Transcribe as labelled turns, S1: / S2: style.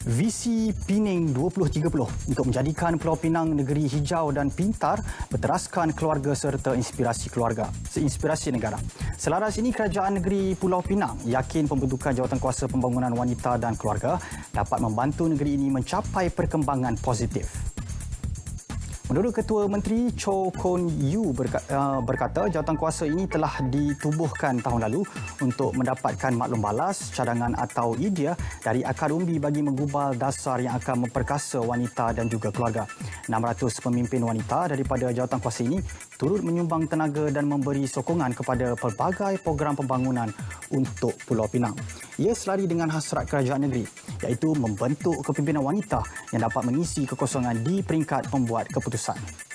S1: Visi Pining 2030 untuk menjadikan Pulau Pinang negeri hijau dan pintar berteraskan keluarga serta inspirasi keluarga, seinspirasi negara. Selaras ini, Kerajaan Negeri Pulau Pinang yakin pembentukan Jawatankuasa Pembangunan Wanita dan Keluarga dapat membantu negeri ini mencapai perkembangan positif. Menurut Ketua Menteri Cho Kon Yu uh, berkata jawatankuasa ini telah ditubuhkan tahun lalu untuk mendapatkan maklum balas, cadangan atau idea dari akar umbi bagi menggubal dasar yang akan memperkasa wanita dan juga keluarga. 600 pemimpin wanita daripada jawatankuasa ini turut menyumbang tenaga dan memberi sokongan kepada pelbagai program pembangunan untuk Pulau Pinang. Ia selari dengan hasrat kerajaan negeri iaitu membentuk kepimpinan wanita yang dapat mengisi kekosongan di peringkat pembuat keputusan.